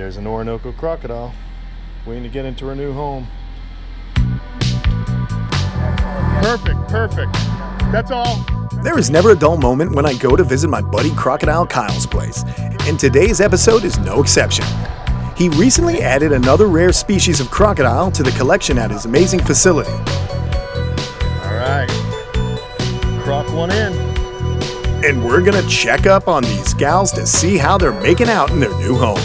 There's an Orinoco crocodile waiting to get into her new home. Perfect, perfect. That's all. There is never a dull moment when I go to visit my buddy Crocodile Kyle's place, and today's episode is no exception. He recently added another rare species of crocodile to the collection at his amazing facility. All right. Croc one in. And we're gonna check up on these gals to see how they're making out in their new home.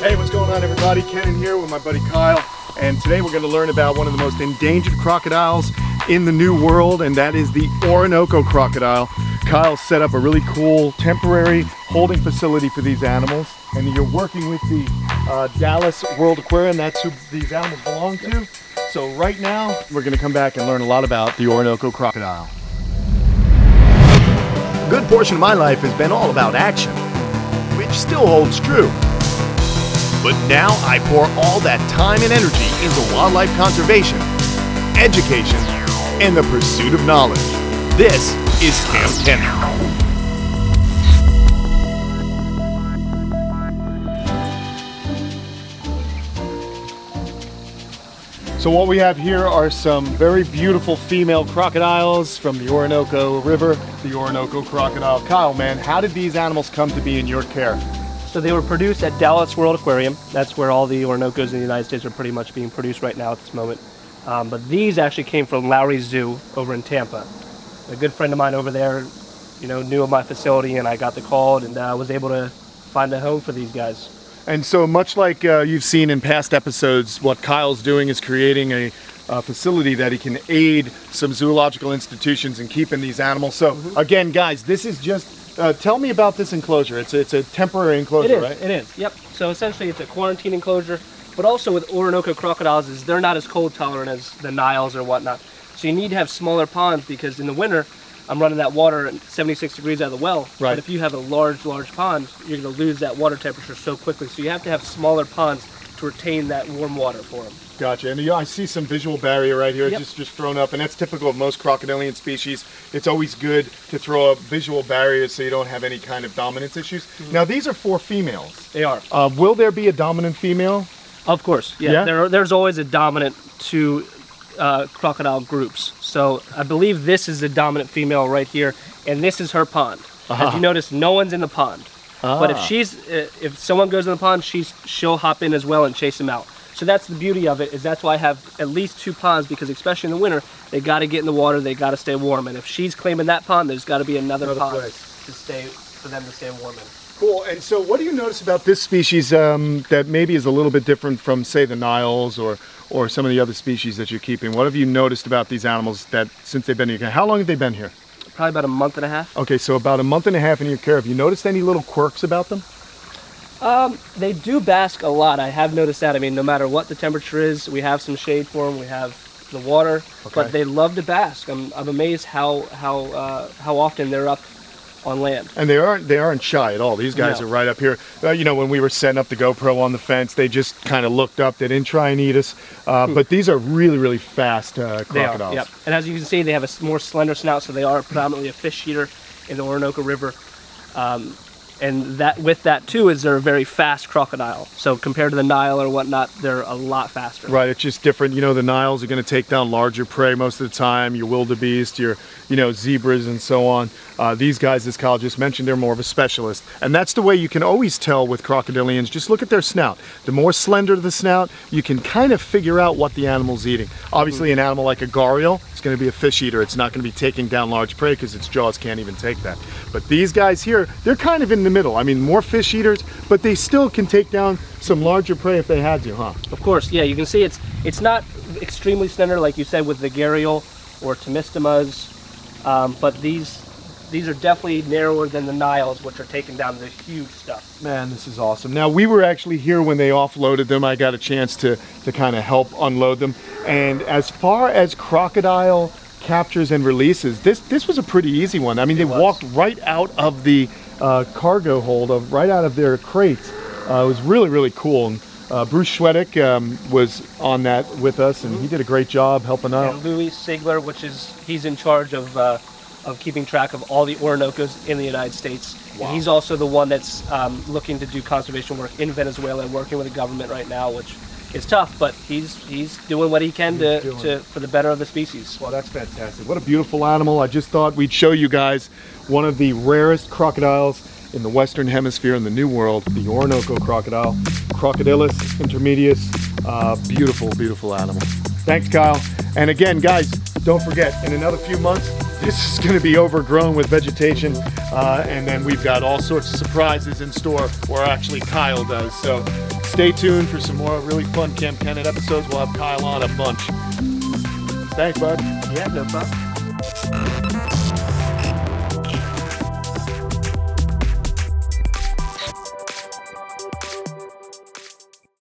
Hey, what's going on, everybody? Kenan here with my buddy Kyle, and today we're going to learn about one of the most endangered crocodiles in the New World, and that is the Orinoco crocodile. Kyle set up a really cool temporary holding facility for these animals, and you're working with the uh, Dallas World Aquarium. That's who these animals belong to. So right now, we're going to come back and learn a lot about the Orinoco crocodile. A good portion of my life has been all about action, which still holds true. But now I pour all that time and energy into wildlife conservation, education, and the pursuit of knowledge. This is Kamp Kenan. So what we have here are some very beautiful female crocodiles from the Orinoco River, the Orinoco crocodile. Kyle, man, how did these animals come to be in your care? So they were produced at Dallas World Aquarium. That's where all the Orinoco's in the United States are pretty much being produced right now at this moment. Um, but these actually came from Lowry Zoo over in Tampa. A good friend of mine over there, you know, knew of my facility, and I got the call and uh, was able to find a home for these guys. And so much like uh, you've seen in past episodes, what Kyle's doing is creating a, a facility that he can aid some zoological institutions in keeping these animals. So again, guys, this is just, uh, tell me about this enclosure. It's, it's a temporary enclosure, is. right? It is. Yep. So essentially, it's a quarantine enclosure. But also with Orinoco crocodiles, is they're not as cold tolerant as the Niles or whatnot. So you need to have smaller ponds because in the winter, I'm running that water at 76 degrees out of the well. Right. But if you have a large, large pond, you're going to lose that water temperature so quickly. So you have to have smaller ponds to retain that warm water for them. Gotcha. And yeah, I see some visual barrier right here, Yep. just just thrown up, and that's typical of most crocodilian species. It's always good to throw up visual barriers so you don't have any kind of dominance issues. Mm-hmm. Now these are four females. They are. Uh, will there be a dominant female? Of course, yeah. Yeah? There, there's always a dominant two uh, crocodile groups. So I believe this is the dominant female right here, and this is her pond. As you notice, no one's in the pond. But if Ah. she's, uh, if someone goes in the pond, she's she'll hop in as well and chase them out. So that's the beauty of it. Is that's why I have at least two ponds because especially in the winter, they got to get in the water. They got to stay warm. And if she's claiming that pond, there's got to be another, Another pond place. to stay for them to stay warm in. Cool. And so, what do you notice about this species um, that maybe is a little bit different from, say, the Niles or or some of the other species that you're keeping? What have you noticed about these animals that since they've been here? How long have they been here? Probably about a month and a half. Okay, so about a month and a half in your care. Have you noticed any little quirks about them? Um, They do bask a lot. I have noticed that. I mean, no matter what the temperature is, we have some shade for them. We have the water, Okay. but they love to bask. I'm, I'm amazed how how uh, how often they're up on land. And they aren't they aren't shy at all. These guys No. are right up here. Uh, you know, when we were setting up the GoPro on the fence, they just kind of looked up. They didn't try and eat us. Uh, but these are really really fast uh, Hmm. They are. crocodiles. Yep. And as you can see, they have a more slender snout, so they are predominantly a fish eater in the Orinoco River. Um, and that with that too is they're a very fast crocodile. So compared to the Nile or whatnot, they're a lot faster. Right, it's just different. You know, the Niles are going to take down larger prey most of the time. Your wildebeest, your you know zebras, and so on. Uh, these guys, as Kyle just mentioned, they're more of a specialist, and that's the way you can always tell with crocodilians. Just look at their snout. The more slender the snout, you can kind of figure out what the animal's eating. Obviously, an animal like a gharial is going to be a fish eater. It's not going to be taking down large prey because its jaws can't even take that. But these guys here, they're kind of in the middle. I mean, more fish eaters, but they still can take down some larger prey if they had to, huh? Of course, yeah, you can see it's it's not extremely slender like you said with the gharial or Tomistomas, um, but these these are definitely narrower than the Niles, which are taking down the huge stuff. Man, this is awesome. Now we were actually here when they offloaded them. I got a chance to to kind of help unload them. And as far as crocodile captures and releases, this this was a pretty easy one. I mean, they was. walked right out of the uh, cargo hold of right out of their crates. Uh, it was really really cool. And uh, Bruce Shwedick um, was on that with us, and he did a great job helping out. And Luis Sigler, which is he's in charge of uh, of keeping track of all the Orinoco's in the United States. And he's also the one that's um, looking to do conservation work in Venezuela and working with the government right now, which is tough, but he's he's doing what he can to, to for the better of the species. Well, that's fantastic. What a beautiful animal. I just thought we'd show you guys one of the rarest crocodiles in the Western Hemisphere in the New World, the Orinoco crocodile, Crocodylus intermedius. Uh, beautiful, beautiful animal. Thanks, Kyle. And again, guys, don't forget, in another few months, this is going to be overgrown with vegetation, uh, and then we've got all sorts of surprises in store, or actually Kyle does. So stay tuned for some more really fun Kamp Kenan episodes. We'll have Kyle on a bunch. Thanks, bud. Yeah, no problem.